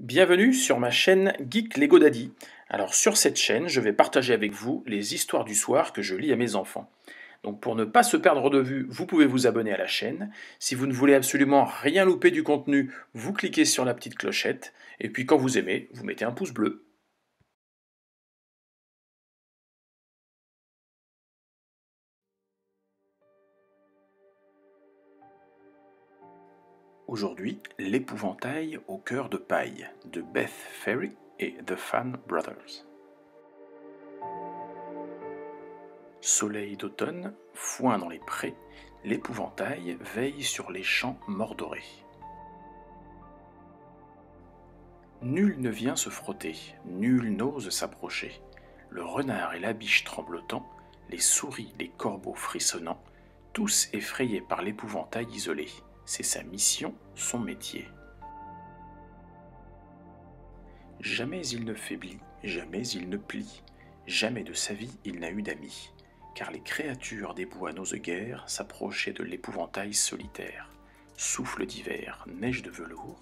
Bienvenue sur ma chaîne Geek Lego Daddy. Alors sur cette chaîne, je vais partager avec vous les histoires du soir que je lis à mes enfants. Donc pour ne pas se perdre de vue, vous pouvez vous abonner à la chaîne. Si vous ne voulez absolument rien louper du contenu, vous cliquez sur la petite clochette. Et puis quand vous aimez, vous mettez un pouce bleu. Aujourd'hui, L'épouvantail au cœur de paille de Beth Ferry et The Fan Brothers. Soleil d'automne, foin dans les prés, l'épouvantail veille sur les champs mordorés. Nul ne vient se frotter, nul n'ose s'approcher. Le renard et la biche tremblotant, les souris, les corbeaux frissonnants, tous effrayés par l'épouvantail isolé c'est sa mission, son métier. Jamais il ne faiblit, jamais il ne plie, jamais de sa vie il n'a eu d'amis, car les créatures des bois guère s'approcher de l'épouvantail solitaire. Souffle d'hiver, neige de velours,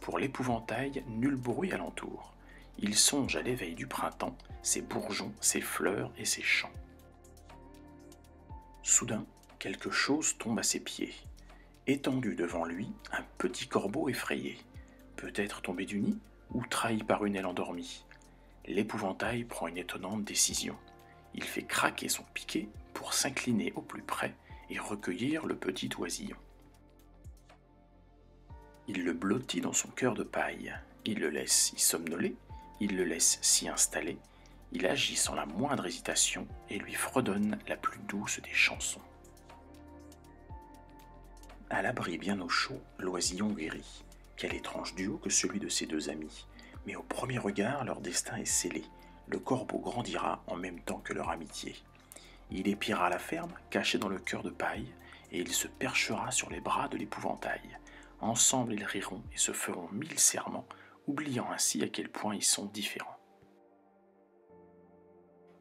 pour l'épouvantail nul bruit alentour. Il songe à l'éveil du printemps, ses bourgeons, ses fleurs et ses chants. Soudain, quelque chose tombe à ses pieds. Étendu devant lui, un petit corbeau effrayé, peut-être tombé du nid ou trahi par une aile endormie. L'épouvantail prend une étonnante décision. Il fait craquer son piquet pour s'incliner au plus près et recueillir le petit oisillon. Il le blottit dans son cœur de paille, il le laisse y somnoler, il le laisse s'y installer, il agit sans la moindre hésitation et lui fredonne la plus douce des chansons. À l'abri bien au chaud, l'oisillon guérit. Quel étrange duo que celui de ses deux amis. Mais au premier regard, leur destin est scellé. Le corbeau grandira en même temps que leur amitié. Il épiera la ferme, caché dans le cœur de paille, et il se perchera sur les bras de l'épouvantail. Ensemble, ils riront et se feront mille serments, oubliant ainsi à quel point ils sont différents.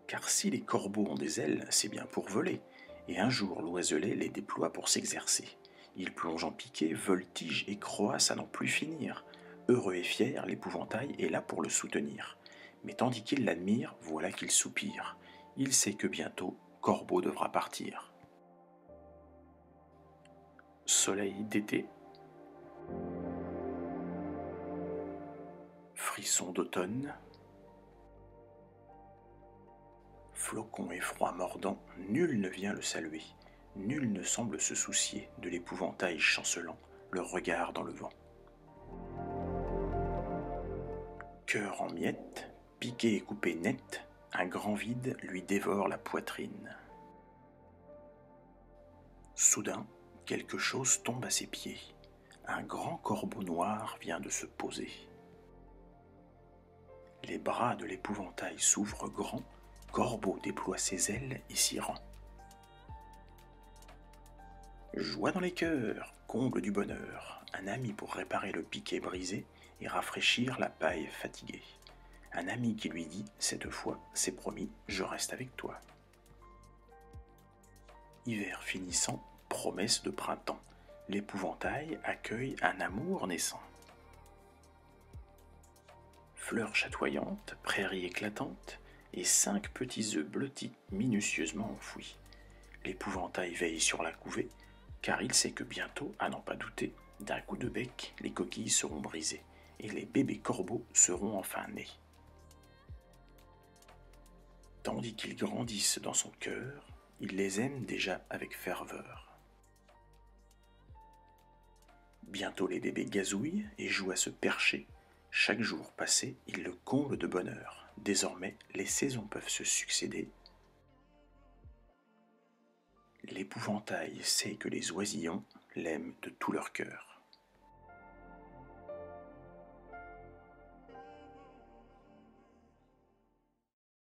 Car si les corbeaux ont des ailes, c'est bien pour voler, et un jour l'oiselet les déploie pour s'exercer. Il plonge en piqué, voltige et croasse à n'en plus finir. Heureux et fier, l'épouvantail est là pour le soutenir. Mais tandis qu'il l'admire, voilà qu'il soupire. Il sait que bientôt, Corbeau devra partir. Soleil d'été. Frisson d'automne. Flocon et froid mordant, nul ne vient le saluer. Nul ne semble se soucier de l'épouvantail chancelant, le regard dans le vent. Cœur en miettes, piqué et coupé net, un grand vide lui dévore la poitrine. Soudain, quelque chose tombe à ses pieds. Un grand corbeau noir vient de se poser. Les bras de l'épouvantail s'ouvrent grands, Corbeau déploie ses ailes et s'y rend. Joie dans les cœurs, comble du bonheur, un ami pour réparer le piquet brisé et rafraîchir la paille fatiguée. Un ami qui lui dit, cette fois, c'est promis, je reste avec toi. Hiver finissant, promesse de printemps, l'épouvantail accueille un amour naissant. Fleurs chatoyantes, prairies éclatantes, et cinq petits œufs blottis minutieusement enfouis. L'épouvantail veille sur la couvée, car il sait que bientôt, à n'en pas douter, d'un coup de bec, les coquilles seront brisées et les bébés corbeaux seront enfin nés. Tandis qu'ils grandissent dans son cœur, il les aime déjà avec ferveur. Bientôt les bébés gazouillent et jouent à se percher. Chaque jour passé, il le comble de bonheur. Désormais, les saisons peuvent se succéder L'épouvantail sait que les oisillons l'aiment de tout leur cœur.